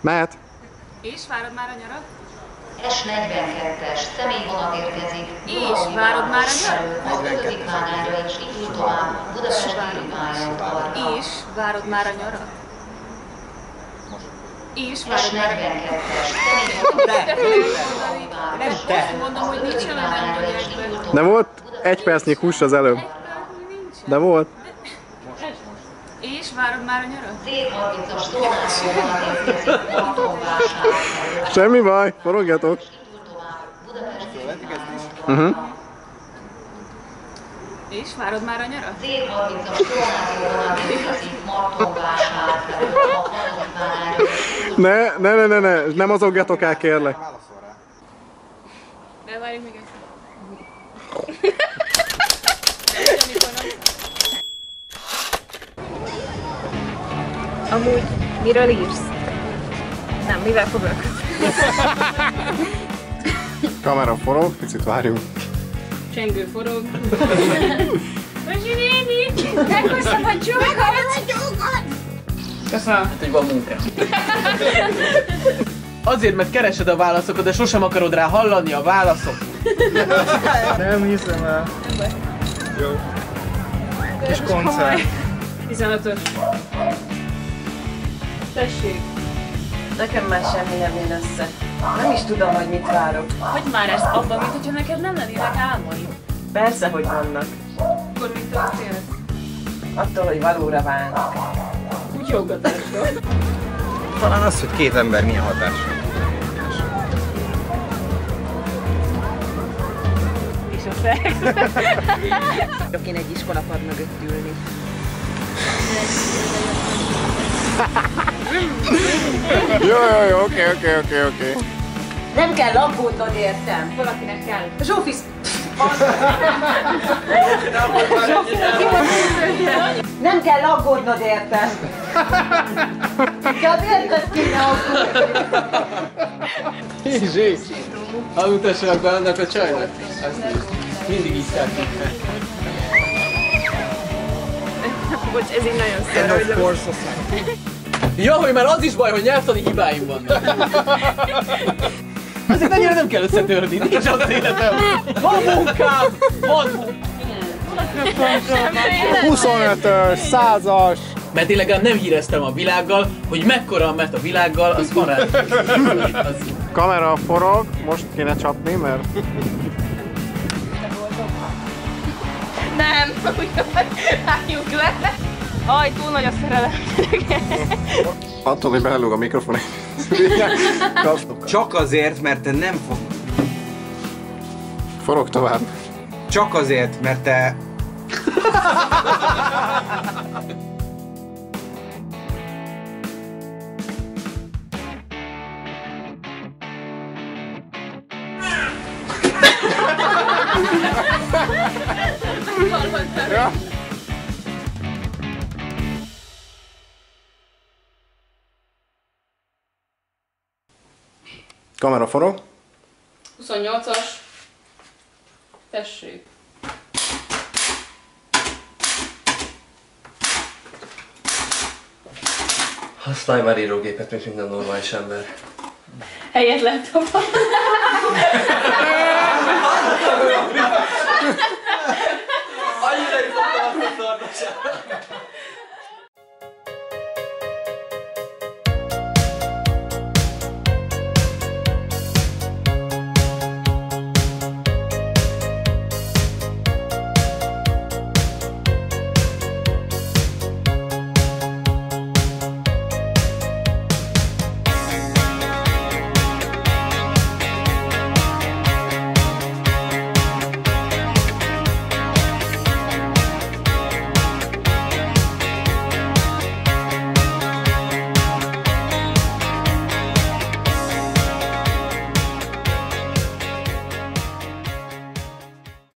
Mehet. És várod már a nyarat? S42-es személyvonat érkezik. És várod már a nyarat? A 5. vágára is indul tovább. Budapest déli pályaudvar. És várod már a nyarat? És várod már a nyarat? S42-es személyvonat Nem, azt mondom, hogy nincs olyan, nem. De volt egy percnyi hús az előbb. De volt. És várod már a nyarat? Z30-as tornádóvonat érkezik. Martonvásárhelyre. Semmi baj, forogjatok. Uh-huh. És várod már a nyarat? Z30-as tornádóvonat érkezik. Martonvásárhelyre. A 6. vágára is indul Ne, ne, ne, ne, ne, nem mozogjatok el, kérlek. De várjuk még egyszer. Amúgy miről írsz? Nem, mivel foglalkozol? Kamera forog, picit várjunk. Csengő forog. Rözsi néni! Meghoztam a csókat! a csókat! Köszönöm. Hát, hogy van munka. Azért, mert keresed a válaszokat, de sosem akarod rá hallani a válaszokat. Nem hiszem el. Jó. Kis koncert. 15-ös. Tessék. Nekem már semmi nem jön össze. Nem is tudom, hogy mit várok. Hogy már ez abban, mint hogyha neked nem lennének álmaid. Persze, hogy vannak. Akkor mit történt? Attól, hogy valóra válnak. Kutyógatásról. Talán az, hogy két ember milyen hatásra. És a szex. Én egy iskolapad mögött ülni. Jó, jó, jó, oké, oké, oké, oké. Nem kell aggódnod értem. Valakinek kell. Zsófisz! Nem kell aggódnod értem. Inkább érted kéne aggódni. Zsé, halutassak be annak a csajnak. Mindig így tárgyunk. Bocs, ez így nagyon szar, Ja, hogy már az is baj, hogy nyelvtani hibáim vannak. Ezért ennyire nem kell összetörni, nincs az életem. Van munkám, van munkám. 25-ös, 100-as. Mert én legalább nem híreztem a világgal, hogy mekkora a met a világgal, az parát. Az Kamera forog, most kéne csapni, mert Nem, álljunk le. Aj, túl nagy a szerelem. attól, hogy belelóg a mikrofon. Csak azért, mert te nem fog... Forog tovább. Csak azért, mert te... Ja. Kamera forog. 28-as. Tessék. Használj már írógépet, mint minden normális ember. Helyet láttam. Annyira jutottam a tartalmasát.